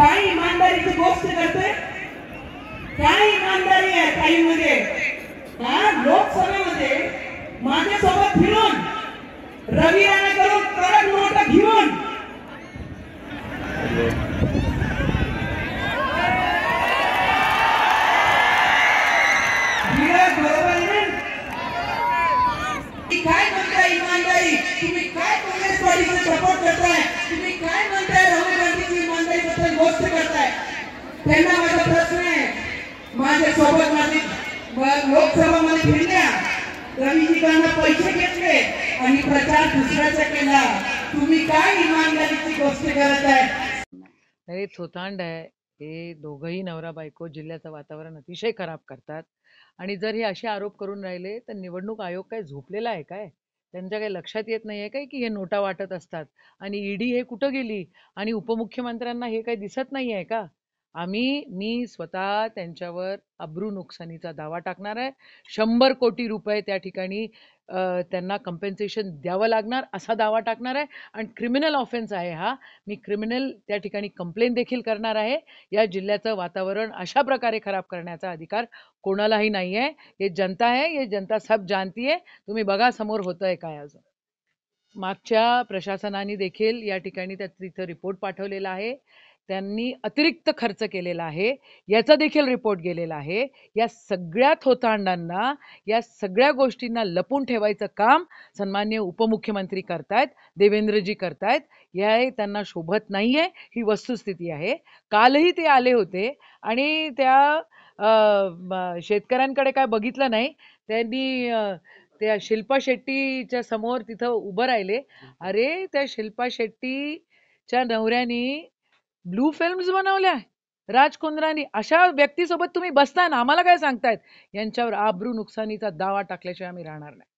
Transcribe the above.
काय इमानदारीची गोष्ट करतोय? काय इमानदारी आहे ताईमध्ये हा लोकसभेमध्ये माझ्यासोबत फिरून रवी राणा करून कडक नोट घेऊन विराट बरोबर आहे ना? तुम्ही काय म्हणताय इमानदारी तुम्ही काय काँग्रेसवादीचा सपोर्ट करताय तुम्ही काय म्हणताय राहुल गांधीची इमानदारी बद्दल गोष्ट करताय त्यांना माझा प्रश्न आहे माझ्या सोबत माझी म- लोकसभामध्ये फिरल्या रवीजीकांना पैसे घेतले आणि प्रचार दुसऱ्याचा केला. तुम्ही काय इमानदारीची गोष्ट करत आहे? हे थोतांड आहे. हे दोघंही नवरा बायको जिल्ह्याचं वातावरण अतिशय खराब करतात. आणि जर हे असे आरोप करून राहिले तर निवडणूक आयोग काय झोपलेला आहे काय? त्यांच्या काही लक्षात येत नाही आहे काय की हे नोटा वाटत असतात? आणि ईडी हे कुठं गेली? आणि उपमुख्यमंत्र्यांना हे काही दिसत नाही आहे का? आम्ही मी स्वतः त्यांच्यावर अब्रू नुकसानीचा दावा टाकणार आहे. शंभर कोटी रुपये त्या ठिकाणी त्यांना कम्पेन्सेशन द्यावं लागणार असा दावा टाकणार आहे. आणि क्रिमिनल ऑफेन्स आहे हा. मी क्रिमिनल त्या ठिकाणी कंप्लेन देखील करणार आहे. या जिल्ह्याचं वातावरण अशा प्रकारे खराब करण्याचा अधिकार कोणालाही नाही आहे. हे जनता आहे. हे जनता सब जानती आहे. तुम्ही बघा समोर होतंय आहे काय अजून. मागच्या प्रशासनाने देखील या ठिकाणी त्या तिथं रिपोर्ट पाठवलेला आहे. त्यांनी अतिरिक्त खर्च केलेला आहे. याचा देखील रिपोर्ट गेलेला आहे. या सगळ्या थोतांडांना या सगळ्या गोष्टींना लपून ठेवायचं काम सन्मान्य उपमुख्यमंत्री करतायत देवेंद्रजी करतायत. या त्यांना शोभत नाही आहे ही वस्तुस्थिती आहे. कालही ते आले होते आणि त्या शेतकऱ्यांकडे काय बघितलं नाही. त्यांनी त्या शिल्पा शेट्टीच्या समोर तिथं उभं राहिले. अरे त्या शिल्पा शेट्टीच्या नवऱ्यानी ब्लू फिल्म्स बनवल्या. राज कुंद्रानी अशा व्यक्तीसोबत तुम्ही बसताय ना आम्हाला काय सांगतायत? यांच्यावर आब्रू नुकसानीचा दावा टाकल्याशिवाय आम्ही राहणार नाही.